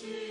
she